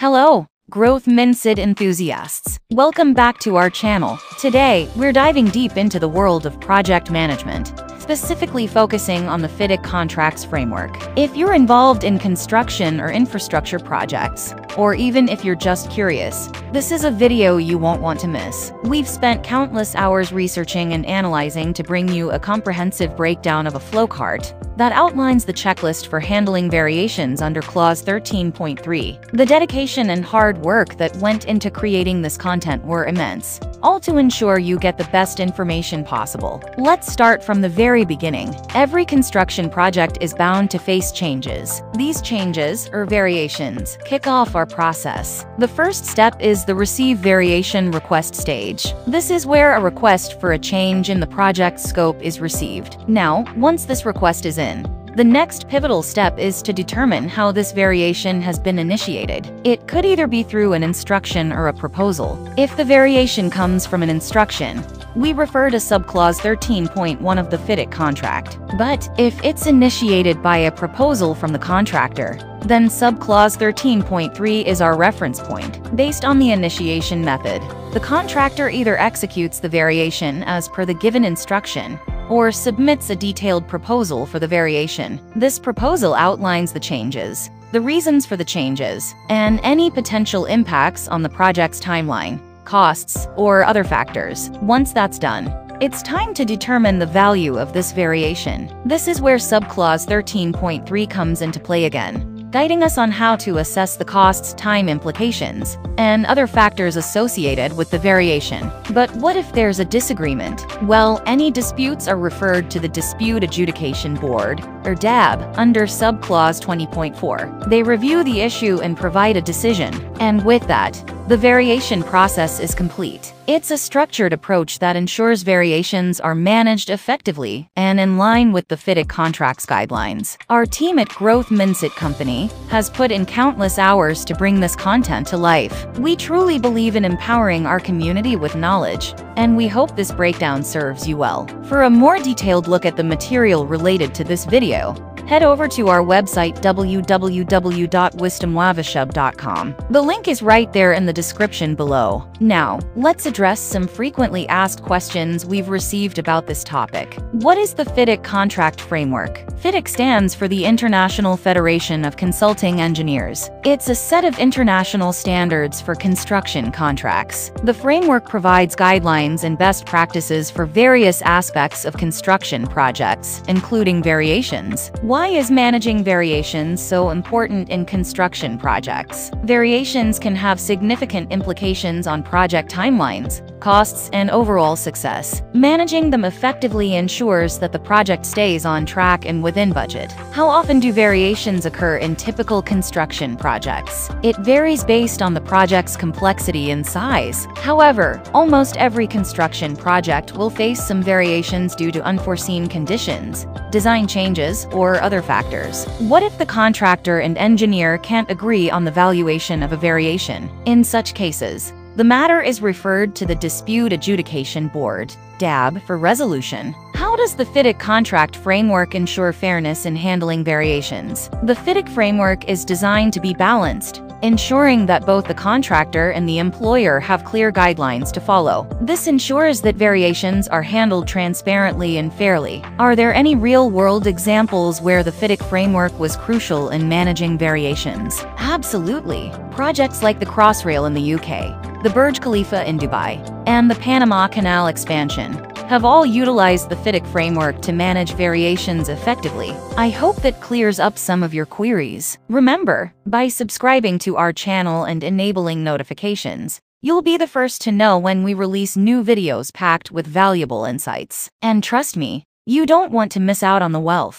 Hello, growth mindset enthusiasts. Welcome back to our channel. Today, we're diving deep into the world of project management, specifically focusing on the FIDIC contracts framework. If you're involved in construction or infrastructure projects, or even if you're just curious, this is a video you won't want to miss. We've spent countless hours researching and analyzing to bring you a comprehensive breakdown of a flowchart that outlines the checklist for handling variations under Clause 13.3. The dedication and hard work that went into creating this content were immense, all to ensure you get the best information possible. Let's start from the very beginning. Every construction project is bound to face changes. These changes, or variations, kick off our process. The first step is the Receive Variation Request stage. This is where a request for a change in the project scope is received. Now, once this request is in, the next pivotal step is to determine how this variation has been initiated. It could either be through an instruction or a proposal. If the variation comes from an instruction, we refer to subclause 13.1 of the FIDIC contract. But if it's initiated by a proposal from the contractor, then subclause 13.3 is our reference point. Based on the initiation method, the contractor either executes the variation as per the given instruction or submits a detailed proposal for the variation. This proposal outlines the changes, the reasons for the changes, and any potential impacts on the project's timeline, costs, or other factors. Once that's done, it's time to determine the value of this variation. This is where subclause 13.3 comes into play again guiding us on how to assess the costs, time implications, and other factors associated with the variation. But what if there's a disagreement? Well, any disputes are referred to the Dispute Adjudication Board, or DAB, under subclause 20.4. They review the issue and provide a decision, and with that, the variation process is complete. It's a structured approach that ensures variations are managed effectively and in line with the FIDIC contracts guidelines. Our team at Growth Mindset Company has put in countless hours to bring this content to life. We truly believe in empowering our community with knowledge, and we hope this breakdown serves you well. For a more detailed look at the material related to this video, head over to our website www.wisdomwaveshub.com. The link is right there in the description below. Now, let's address some frequently asked questions we've received about this topic. What is the FIDIC contract framework? FIDIC stands for the International Federation of Consulting Engineers. It's a set of international standards for construction contracts. The framework provides guidelines and best practices for various aspects of construction projects, including variations. Why is managing variations so important in construction projects? Variations can have significant implications on project timelines, costs, and overall success. Managing them effectively ensures that the project stays on track and within budget. How often do variations occur in typical construction projects? It varies based on the project's complexity and size. However, almost every construction project will face some variations due to unforeseen conditions, design changes, or other factors. What if the contractor and engineer can't agree on the valuation of a variation? In such cases, the matter is referred to the Dispute Adjudication Board, DAB, for resolution. How does the FIDIC contract framework ensure fairness in handling variations? The FIDIC framework is designed to be balanced, ensuring that both the contractor and the employer have clear guidelines to follow. This ensures that variations are handled transparently and fairly. Are there any real-world examples where the FIDIC framework was crucial in managing variations? Absolutely. Projects like the Crossrail in the UK, the Burj Khalifa in Dubai, and the Panama Canal expansion have all utilized the FIDIC framework to manage variations effectively. I hope that clears up some of your queries. Remember, by subscribing to our channel and enabling notifications, You'll be the first to know when we release new videos packed with valuable insights. And trust me, you don't want to miss out on the wealth.